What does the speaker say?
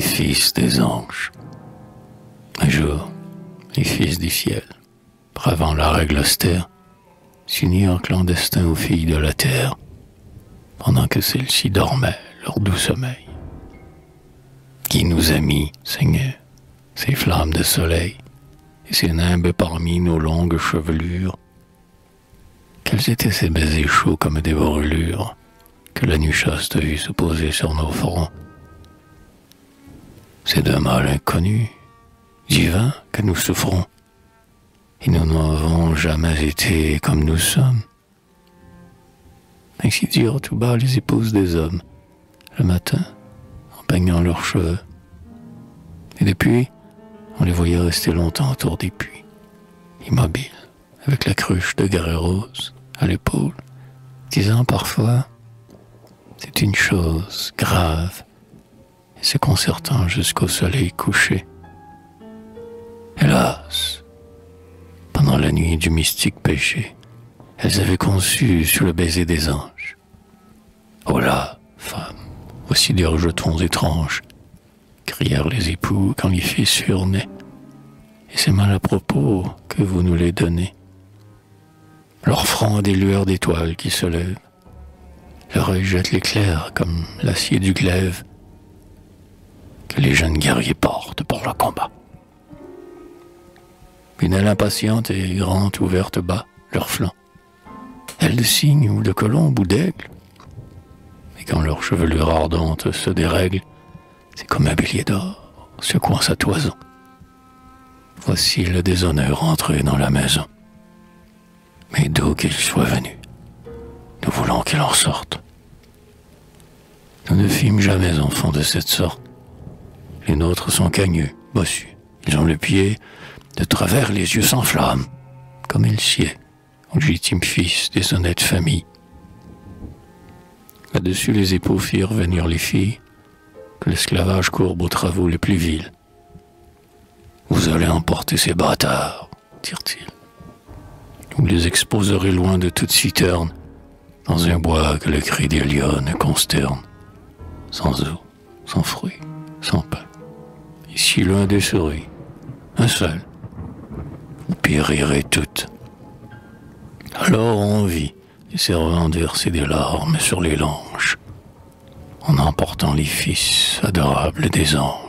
fils des anges. Un jour, les fils du ciel, bravant la règle austère, s'unirent clandestins aux filles de la terre, pendant que celles-ci dormaient leur doux sommeil. Qui nous a mis, Seigneur, ces flammes de soleil et ces nimbes parmi nos longues chevelures? Quels étaient ces baisers chauds comme des brûlures que la nuit chaste vit se poser sur nos fronts? C'est d'un mal inconnu, divin, que nous souffrons, et nous n'avons jamais été comme nous sommes. Ainsi dirent tout bas les épouses des hommes, le matin, en peignant leurs cheveux. Et depuis, on les voyait rester longtemps autour des puits, immobiles, avec la cruche de grès rose à l'épaule, disant parfois C'est une chose grave, et concertant jusqu'au soleil couché. Hélas, pendant la nuit du mystique péché, elles avaient conçu sur le baiser des anges. Oh là, femme, voici des rejetons étranges, crièrent les époux quand les furent nés. Et c'est mal à propos que vous nous les donnez. Leur front a des lueurs d'étoiles qui se lèvent. Leur œil jette l'éclair comme l'acier du glaive les jeunes guerriers portent pour le combat. Une aile impatiente et grande ouverte bas leur flanc. Aile de cygne ou de colombe ou d'aigle. Et quand leur chevelure ardente se dérègle, c'est comme un bélier d'or secouant sa toison. Voici le déshonneur entré dans la maison. Mais d'où qu'il soit venu, nous voulons qu'il en sorte. Nous ne fîmes jamais enfants de cette sorte. Les nôtres sont cagneux, bossus. Ils ont le pied de travers les yeux s'enflamment, comme il sied, au légitime fils des honnêtes familles. Là-dessus, les époux firent venir les filles, que l'esclavage courbe aux travaux les plus vils. Vous allez emporter ces bâtards, dirent-ils. Vous les exposerez loin de toute citerne, dans un bois que le cri des lionnes consterne, sans eau, sans fruits, sans pain. Ici loin des souris, un seul, périrez toutes. Alors on vit les servants verser des larmes sur les langes, en emportant les fils adorables des anges.